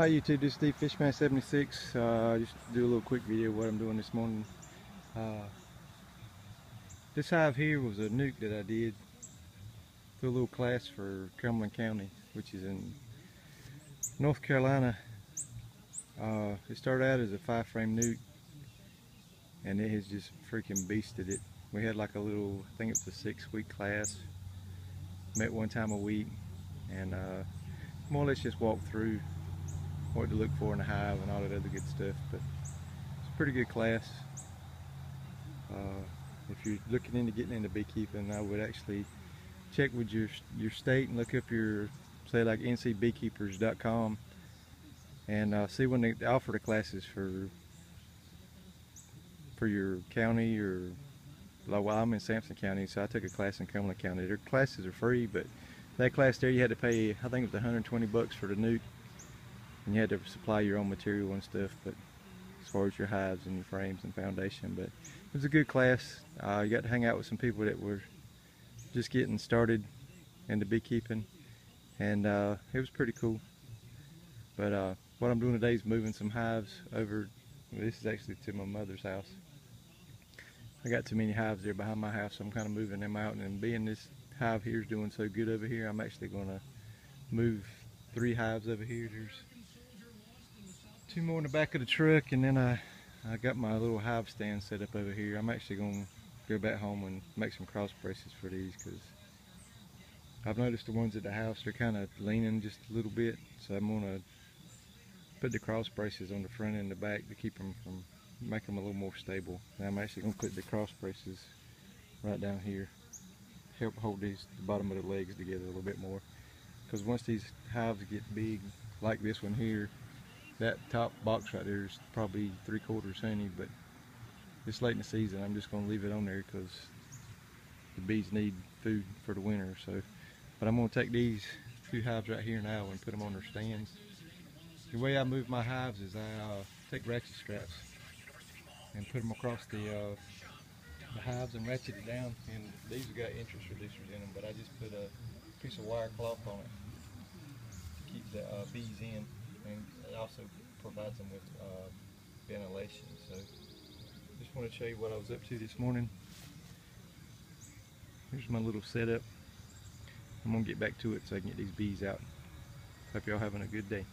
Hi YouTube, this is Dfishman76. Uh, just do a little quick video of what I'm doing this morning. Uh, this hive here was a nuc that I did through a little class for Cumberland County, which is in North Carolina. Uh, it started out as a five frame nuc and it has just freaking beasted it. We had like a little, I think it was a six week class, met one time a week and uh, more or less just walked through what to look for in a hive and all that other good stuff. But it's a pretty good class. Uh, if you're looking into getting into beekeeping, I would actually check with your your state and look up your say like ncbeekeepers.com and uh, see when they offer the classes for for your county or well I'm in Sampson County so I took a class in Cumberland County their classes are free but that class there you had to pay I think it was 120 bucks for the nuc and you had to supply your own material and stuff but as far as your hives and your frames and foundation but it was a good class. Uh, you got to hang out with some people that were just getting started into beekeeping and uh, it was pretty cool. But uh, what I'm doing today is moving some hives over. This is actually to my mother's house. I got too many hives there behind my house so I'm kind of moving them out and being this hive here is doing so good over here I'm actually going to move three hives over here. There's two more in the back of the truck and then I, I got my little hive stand set up over here. I'm actually going to go back home and make some cross braces for these because I've noticed the ones at the house they're kind of leaning just a little bit so I'm going to put the cross braces on the front and the back to keep them from make them a little more stable. And I'm actually going to put the cross braces right down here help hold these the bottom of the legs together a little bit more because once these hives get big like this one here that top box right there is probably three quarters honey, but it's late in the season. I'm just going to leave it on there because the bees need food for the winter. So, but I'm going to take these two hives right here now and put them on their stands. The way I move my hives is I uh, take ratchet straps and put them across the, uh, the hives and ratchet it down. And these have got entrance reducers in them, but I just put a piece of wire cloth on it to keep the uh, bees in and also provides them with uh, ventilation. So just want to show you what I was up to this morning. Here's my little setup. I'm going to get back to it so I can get these bees out. Hope y'all having a good day.